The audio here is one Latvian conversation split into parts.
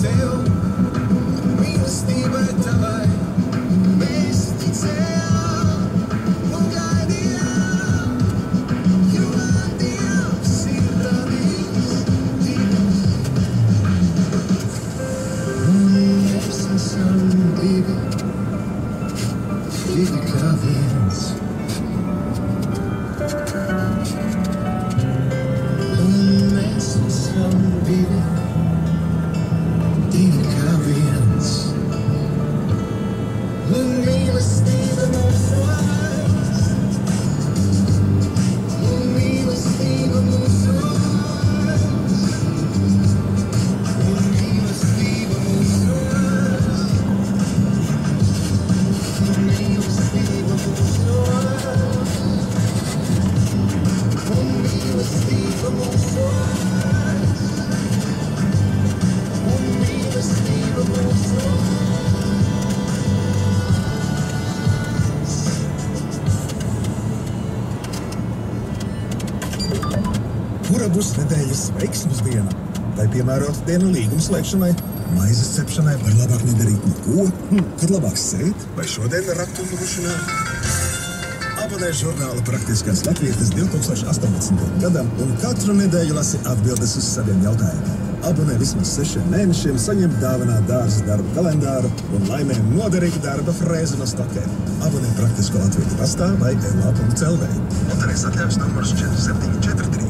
Teu Kura būs nedēļas veiksmes diena? Vai piemērota diena līguma slēgšanai, maizes cepšanai, vai labāk nedarīt neko? Hm, kad labāk sēt, vai šodien raktuvu mušanā? Abonē žurnāla Praktiskās Latvijas 2018. gadam un katru nedēļu lasi atbildes uz saviem jautājumiem. Abonē vismaz sešiem mēnešiem, saņem dāvanā dārza darba kalendāru un laimē noderīgu darba frēzi no stokiem. Abonē Praktisko Latvijas pastā vai elā.clv. Notarēs atļaujas numurs 4743.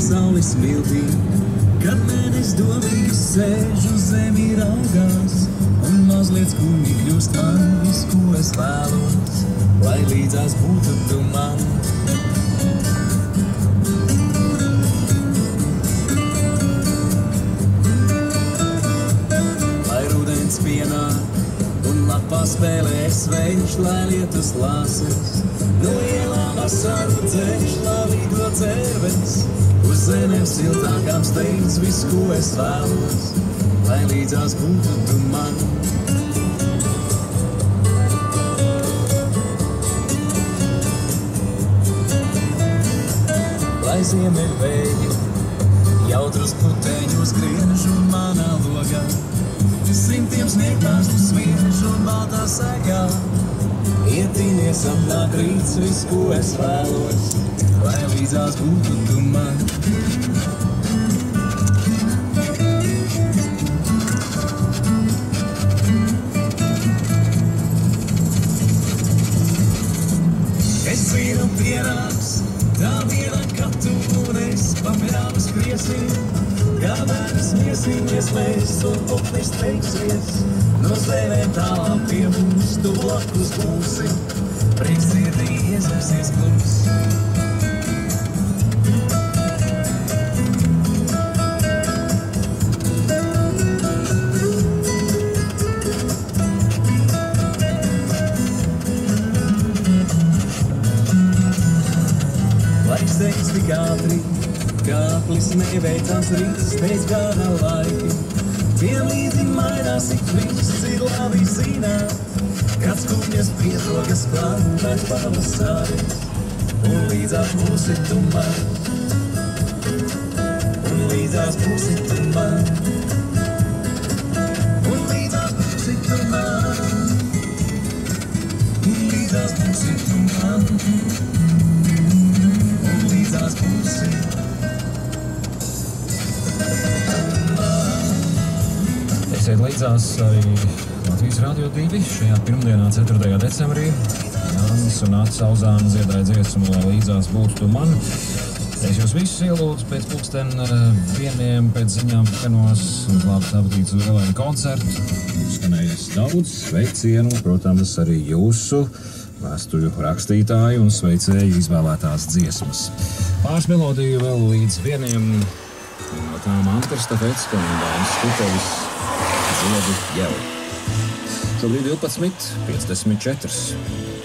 Pasauli smiltī. Kad mēnesis domīgi sēž uz zemi raugās, mazliet skumji kļūst man viss, ko es vēlos, lai līdzās būtu tu man. Lai rudens pienāk un lapā spēlēs vējš, lai lietus lāses. No ielām vasaru ceļš, lai lido cervens. Uz zemēm siltākām steidz viss, ko es vēlos, lai līdzās būtu tu man. Ziemeļvēji jautrus puteņus griež un manā logā. Simtiem sniegtās uz sviež un baltā sēkā. Ietīnies apnāk rīts, viss, ko es vēlos, lai līdzās būtu tu man. Es vīru pienāks, Kā bērns miesimies mēs un upes teiksies, no zēvēm tālām pie mums tu blakus būsi. Prieks sirdī iesēsies klus. Laiks teiks tik ātri, kāplis neveicams rīts, teiks gada laiki. Tiem līdzi mainās ik viss ir labi zināt, kāds kuņas pietrogas plānot pavasaris. Un līdzās būsi tu man, un līdzās būsi tu man. Un līdzās būsi tu man, un līdzās būsi tu man. Un līdzās būsi Esiet līdzās arī Latvijas Rādio 2 šajā pirmdienā, 4. decembrī. Jānis un Nācis Sauzāna dziedāja dziesmu, lai līdzās būtu tu man. Es jūs visus ielūdzu pēc pusdien vieniem pēc ziņām kanos un labs aptīts uz vēlējumu koncertu. Skanējas daudz sveicienu, protams, arī jūsu vēstuļu rakstītāju un sveicēju izvēlētās dziesmas. Pāris melodiju vēl līdz vieniem no tām Antras Stafetska un Dānas Skutevis ziedu jau. Šobrīd 12, 54.